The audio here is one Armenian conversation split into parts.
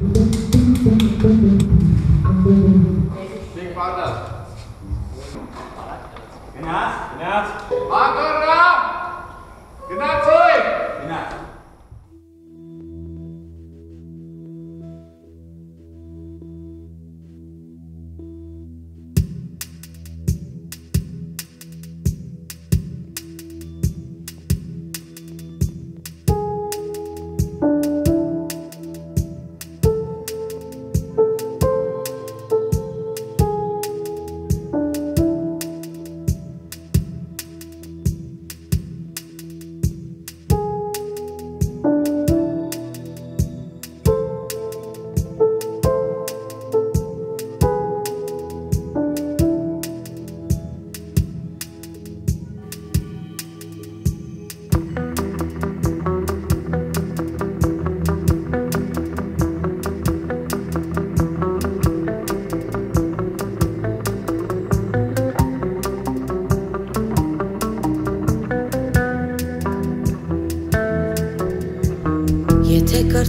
Sing weiter. Genaz, Genaz. Agara! Genaz!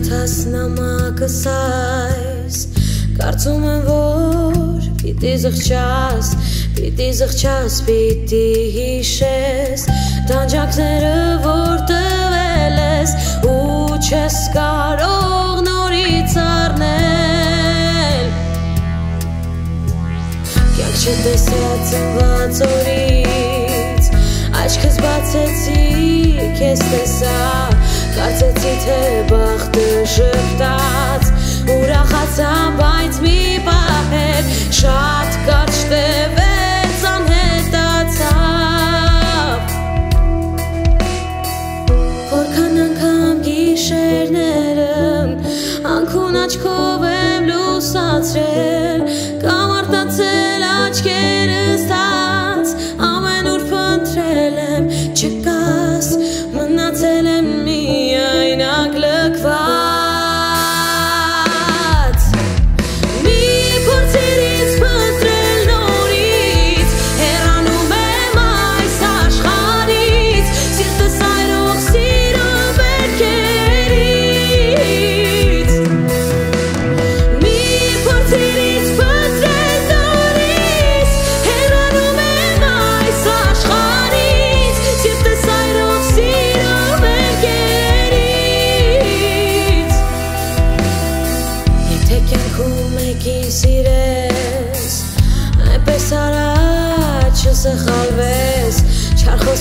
Կարդաս նամակս այս Կարծում եմ, որ պիտի զղջաս Պիտի զղջաս, պիտի հիշես Տանջակները, որ տվել ես Ու չես կարող նորից արնել Կյանք չտեսած ընված օրից Աչքս բացեցի, քեզ տեսա Կարծեցի, թե բախտը շպտաց Ուրախացա, բայց մի պահ հետ Շատ կարճ տևեց անհետացավ Որքան անգամ գիշերներն Անքուն աչքով եմ լուսացրել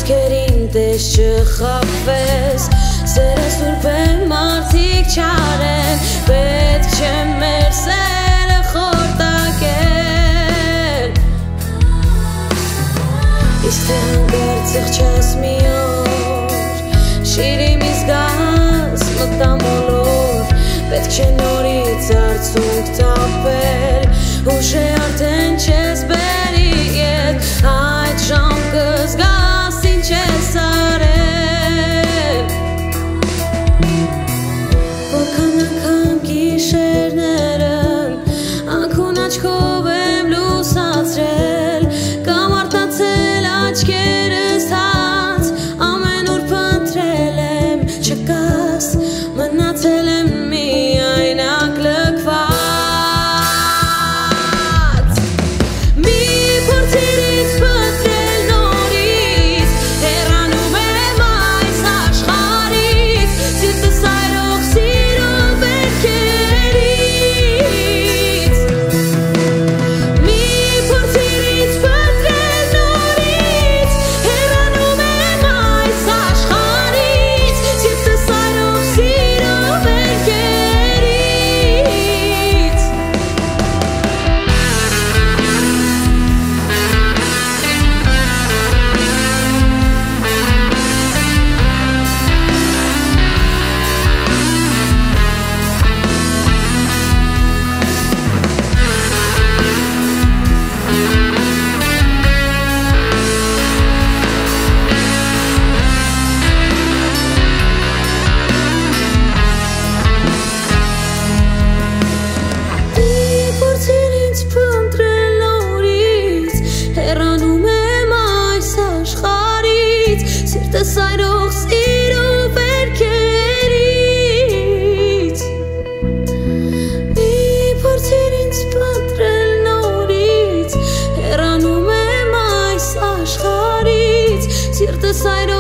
խոսքերին տես չխապվես Սերը սուրբ է մարդիկ չարեն Պետք չէ մեր սերը խորտակել Իսկ թե հանգարց զղջաս մի օր Շիրի մի զգաս մտամոլոր Պետք չէ նորից արցունք տապել Ուշ է inside of